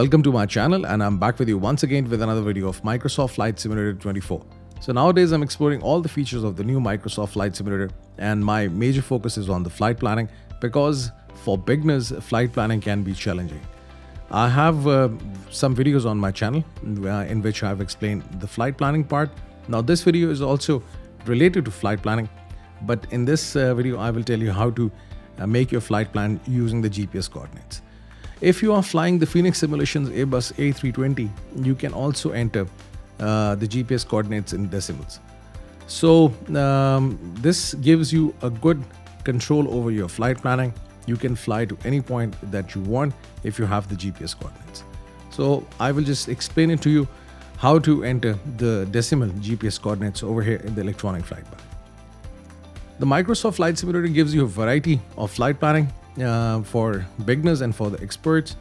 welcome to my channel and I'm back with you once again with another video of Microsoft Flight Simulator 24. So nowadays I'm exploring all the features of the new Microsoft Flight Simulator and my major focus is on the flight planning because for beginners flight planning can be challenging. I have uh, some videos on my channel uh, in which I've explained the flight planning part. Now this video is also related to flight planning but in this uh, video I will tell you how to uh, make your flight plan using the GPS coordinates. If you are flying the Fenix Simulations Airbus A320, you can also enter uh, the GPS coordinates in decimals. So um, this gives you a good control over your flight planning. You can fly to any point that you want if you have the GPS coordinates. So I will just explain it to you how to enter the decimal GPS coordinates over here in the electronic flight plan. The Microsoft Flight Simulator gives you a variety of flight planning uh, for beginners and for the experts.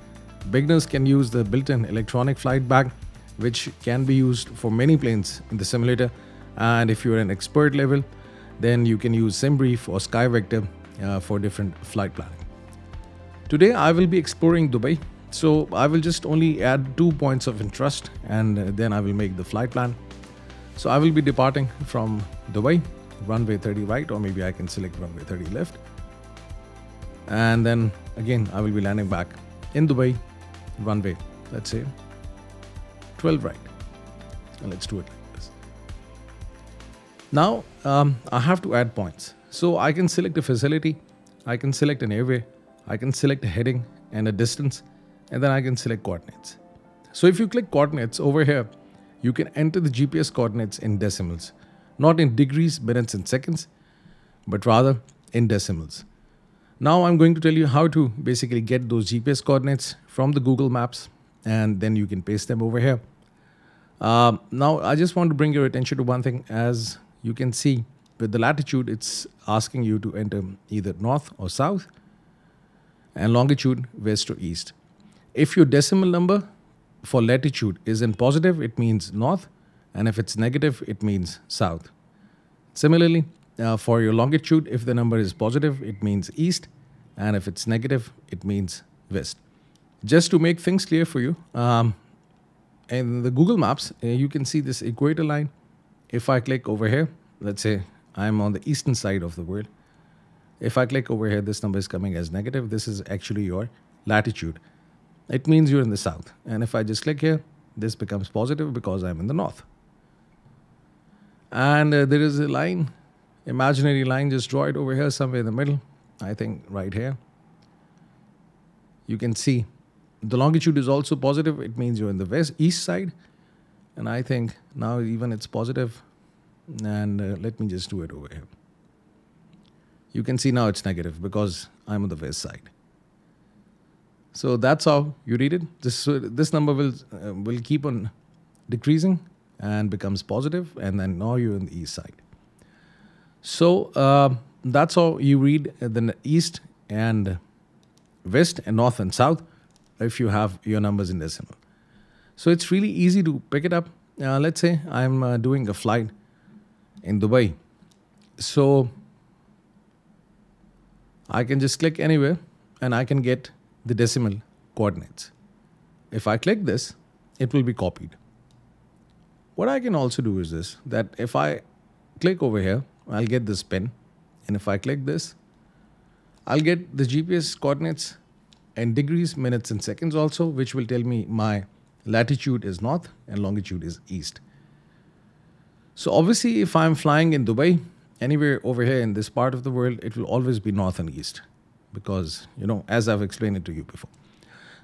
Beginners can use the built-in electronic flight bag, which can be used for many planes in the simulator. And if you're an expert level, then you can use SimBrief or SkyVector uh, for different flight planning. Today, I will be exploring Dubai. So I will just only add two points of interest and then I will make the flight plan. So I will be departing from Dubai, runway 30 right, or maybe I can select runway 30 left and then again I will be landing back in Dubai runway let's say 12 right. And let's do it like this. Now um, I have to add points. So I can select a facility I can select an airway I can select a heading and a distance and then I can select coordinates. So if you click coordinates over here you can enter the GPS coordinates in decimals. Not in degrees minutes and seconds but rather in decimals now I'm going to tell you how to basically get those GPS coordinates from the Google Maps and then you can paste them over here. Uh, now I just want to bring your attention to one thing as you can see with the latitude it's asking you to enter either north or south and longitude west or east. If your decimal number for latitude is in positive it means north and if it's negative it means south. Similarly uh, for your longitude, if the number is positive, it means east, and if it's negative, it means west. Just to make things clear for you, um, in the Google Maps, uh, you can see this equator line. If I click over here, let's say I'm on the eastern side of the world. If I click over here, this number is coming as negative. This is actually your latitude. It means you're in the south. And if I just click here, this becomes positive because I'm in the north. And uh, there is a line imaginary line, just draw it over here somewhere in the middle. I think right here. You can see the longitude is also positive. It means you're in the west east side. And I think now even it's positive. And uh, let me just do it over here. You can see now it's negative because I'm on the west side. So that's how you read it. This uh, this number will uh, will keep on decreasing and becomes positive, and then now you're on the east side. So uh, that's how you read the east and west and north and south if you have your numbers in decimal. So it's really easy to pick it up. Uh, let's say I'm uh, doing a flight in Dubai. So I can just click anywhere and I can get the decimal coordinates. If I click this, it will be copied. What I can also do is this, that if I click over here I'll get this pin. And if I click this, I'll get the GPS coordinates and degrees, minutes, and seconds also, which will tell me my latitude is north and longitude is east. So obviously, if I'm flying in Dubai, anywhere over here in this part of the world, it will always be north and east because, you know, as I've explained it to you before.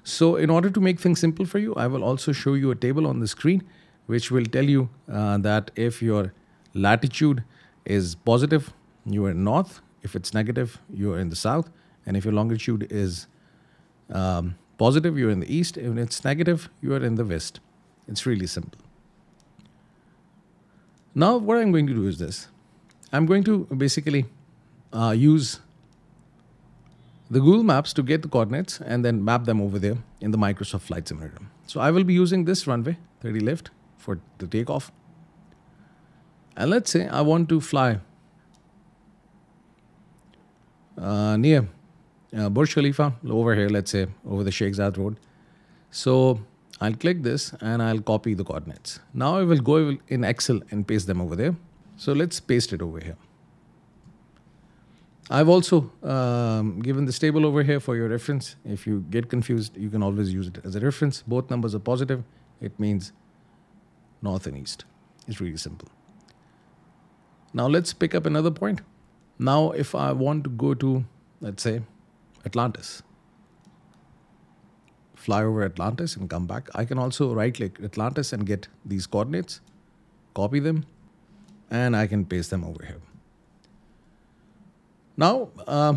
So in order to make things simple for you, I will also show you a table on the screen, which will tell you uh, that if your latitude is positive, you are in north. If it's negative, you are in the south. And if your longitude is um, positive, you're in the east. If it's negative, you are in the west. It's really simple. Now, what I'm going to do is this. I'm going to basically uh, use the Google Maps to get the coordinates and then map them over there in the Microsoft Flight Simulator. So I will be using this runway, 30 left, for the takeoff. And let's say I want to fly uh, near uh, Burj Khalifa over here, let's say over the Sheikh Zayed Road. So I'll click this and I'll copy the coordinates. Now I will go in Excel and paste them over there. So let's paste it over here. I've also um, given this table over here for your reference. If you get confused, you can always use it as a reference. Both numbers are positive. It means north and east. It's really simple. Now let's pick up another point. Now if I want to go to, let's say, Atlantis, fly over Atlantis and come back, I can also right click Atlantis and get these coordinates, copy them, and I can paste them over here. Now, uh,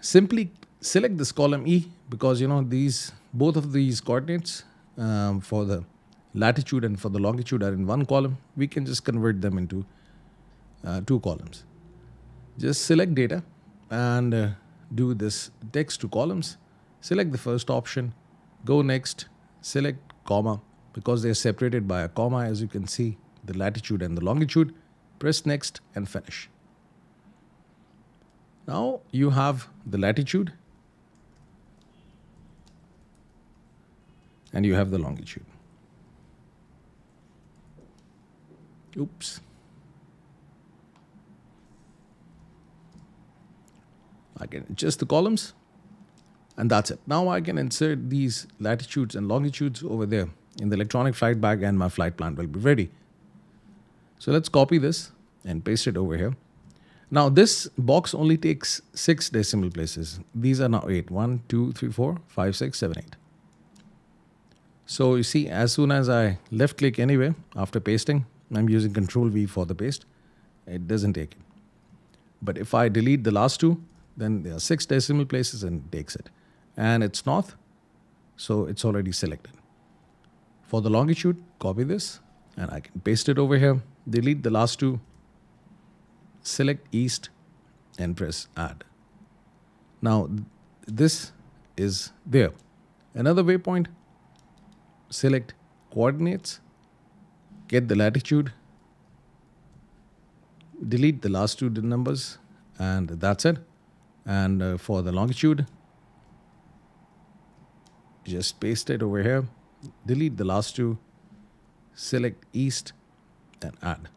simply select this column E because you know these both of these coordinates um, for the latitude and for the longitude are in one column. We can just convert them into uh, two columns. Just select data and uh, do this text to columns. Select the first option, go next, select comma because they are separated by a comma as you can see the latitude and the longitude. Press next and finish. Now you have the latitude and you have the longitude. Oops. I can adjust the columns and that's it. Now I can insert these latitudes and longitudes over there in the electronic flight bag and my flight plan will be ready. So let's copy this and paste it over here. Now this box only takes six decimal places. These are now eight. One, two, three, four, five, six, seven, eight. So you see, as soon as I left click anywhere after pasting, I'm using control V for the paste, it doesn't take it. But if I delete the last two, then there are six decimal places and takes it. And it's north, so it's already selected. For the longitude, copy this and I can paste it over here, delete the last two, select east and press add. Now this is there. Another waypoint, select coordinates, get the latitude, delete the last two numbers and that's it. And uh, for the longitude, just paste it over here, delete the last two, select east and add.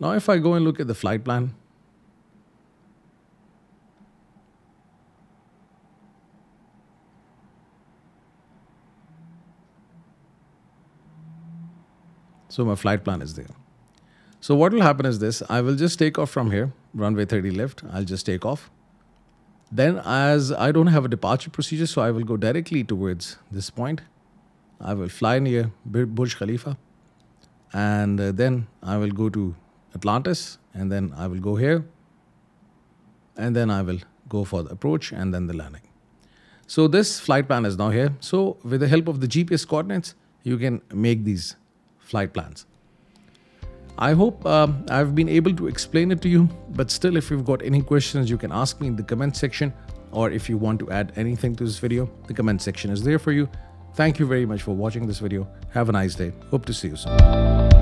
Now if I go and look at the flight plan, So my flight plan is there. So what will happen is this, I will just take off from here, runway 30 left, I'll just take off. Then as I don't have a departure procedure, so I will go directly towards this point. I will fly near Burj Khalifa and uh, then I will go to Atlantis, and then I will go here, and then I will go for the approach and then the landing. So this flight plan is now here. So with the help of the GPS coordinates, you can make these flight plans. I hope uh, I've been able to explain it to you, but still if you've got any questions, you can ask me in the comment section or if you want to add anything to this video, the comment section is there for you. Thank you very much for watching this video. Have a nice day. Hope to see you soon.